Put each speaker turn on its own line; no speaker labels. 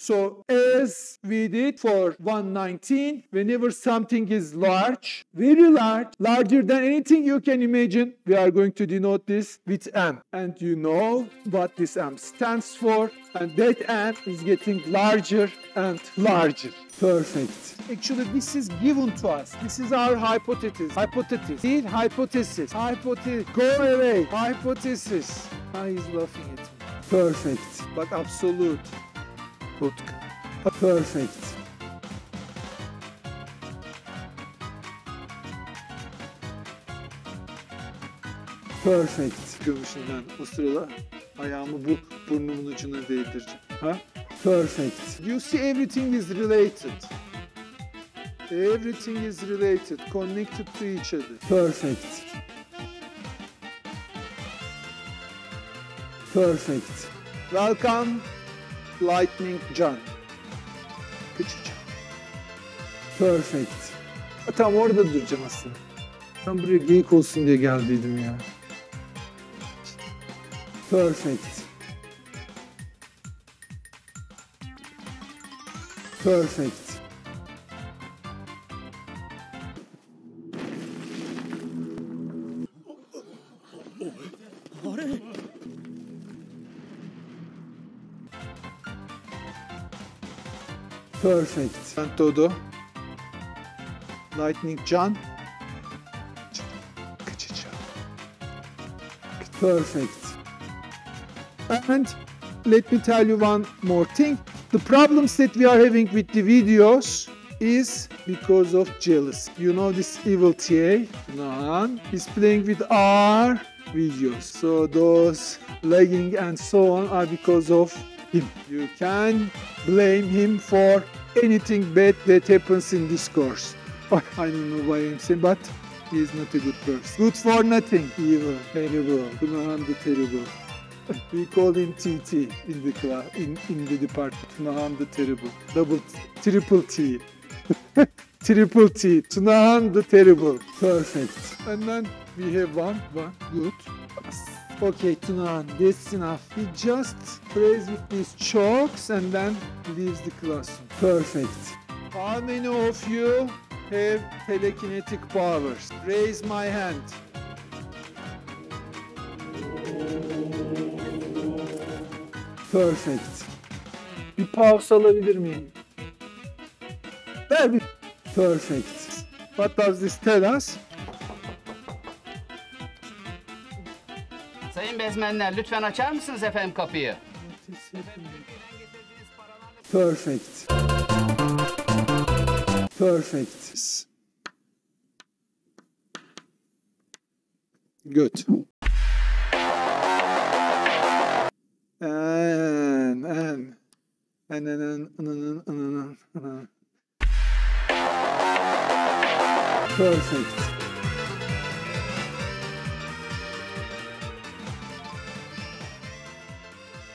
So as we did for 119, whenever something is large, very large, larger than anything you can imagine, we are going to denote this with M. And you know what this M stands for, and that M is getting larger and larger. Perfect. Actually, this is given to us. This is our hypothesis. Hypothesis. Değil, hypothesis. Hypothesis. Go away. Hypothesis. Ah, he's laughing at me. Perfect. But absolute. Perfect. Perfect. Gümüşüm ben o sırada ayağımı bu burnumun ucuna değdireceğim. Ha? Perfect. You see everything is related. Everything is related, connected to each other. Perfect. Perfect. Welcome, Lightning John. Küçücük. Perfect. Tam orada duracağım aslında. Ben buraya geyik olsun diye geldiydim ya. Perfect. Perfect. Perfect. Ben Dodo. Lightning John. Perfect. And let me tell you one more thing. The problems that we are having with the videos is because of jealousy. You know this evil TA, Nan, is playing with our videos. So those lagging and so on are because of him. You can blame him for anything bad that happens in this course. I don't know why I'm saying, but he is not a good person. Good for nothing. Evil, terrible, Tunahan the terrible. We call him TT in the class, in, in the department. Tunahan the terrible. Double, triple T. triple T. Tunahan the terrible. Perfect. And then we have one, one, good. Okay, Tunahan, that's enough. He just plays with these chalks and then leaves the classroom. Perfect. How many of you have telekinetic powers? Raise my hand. Perfect. Bir pause alabilir miyim? Ver bir. Perfect. What does this tell us?
Bezmenler lütfen açar mısınız efendim kapıyı?
Perfect. Perfect. Good. And, and, and, and, and, and, and, and, and. Perfect.